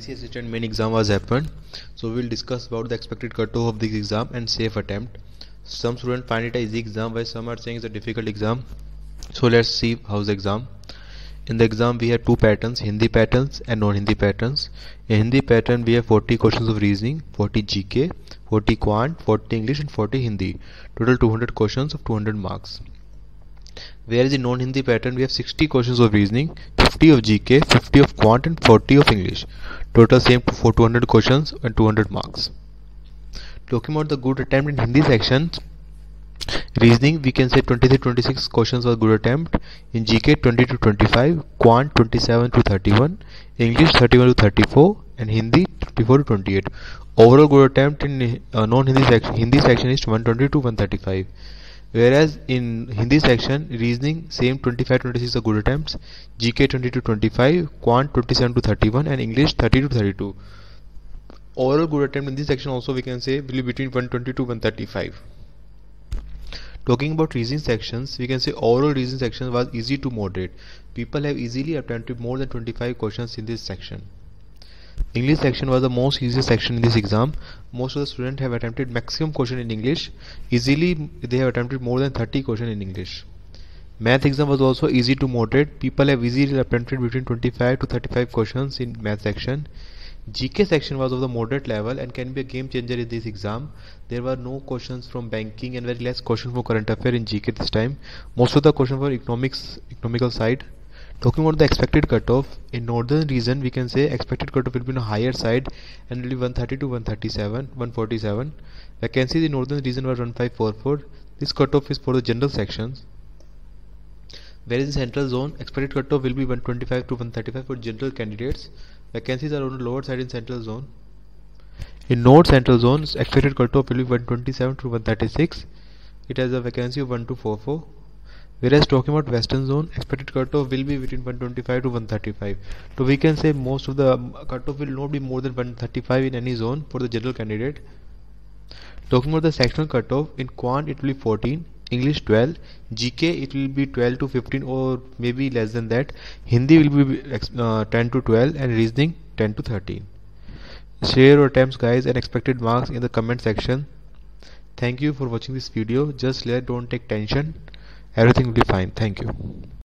LIC assistant main exam was happened. So we'll discuss about the expected cutoff of this exam and safe attempt. Some students find it a easy exam while some are saying it's a difficult exam. So let's see how's the exam. In the exam we have two patterns Hindi patterns and non-Hindi patterns. In Hindi pattern we have 40 questions of reasoning 40 GK 40 quant 40 English and 40 Hindi. Total 200 questions of 200 marks. Whereas in non-Hindi pattern? We have 60 questions of reasoning 50 of GK 50 of quant and 40 of English total same for 200 questions and 200 marks. Talking about the good attempt in Hindi section reasoning we can say 23 26 questions were good attempt. In GK 20 to 25 quant 27 to 31 English 31 to 34 and Hindi 24 to 28 overall good attempt in uh, non-Hindi section Hindi section is 120 to 135 whereas in Hindi section reasoning same 25 26 are good attempts. GK 20 to 25 quant 27 to 31 and English 30 to 32 overall good attempt in this section also we can say will be between 120 to 135 talking about reasoning sections we can say overall reasoning section was easy to moderate. People have easily attempted more than 25 questions in this section English section was the most easiest section in this exam. Most of the students have attempted maximum question in English. Easily they have attempted more than 30 question in English. Math exam was also easy to moderate. People have easily attempted between 25 to 35 questions in math section. GK section was of the moderate level and can be a game changer in this exam. There were no questions from banking and very less questions for current affair in GK this time. Most of the questions were economics, economical side. Talking about the expected cutoff, in northern region we can say expected cutoff will be on higher side and will be 130 to 137, 147. Vacancies in northern region were 1544. This cutoff is for the general sections. Whereas in central zone, expected cutoff will be 125 to 135 for general candidates. Vacancies are on the lower side in central zone. In north central zones, expected cutoff will be 127 to 136. It has a vacancy of 1244 whereas talking about western zone expected cutoff will be between 125 to 135 so we can say most of the um, cutoff will not be more than 135 in any zone for the general candidate. Talking about the sectional cutoff in quant it will be 14 English 12 GK it will be 12 to 15 or maybe less than that Hindi will be uh, 10 to 12 and reasoning 10 to 13 share your attempts guys and expected marks in the comment section. Thank you for watching this video. Just let don't take tension everything will be fine. Thank you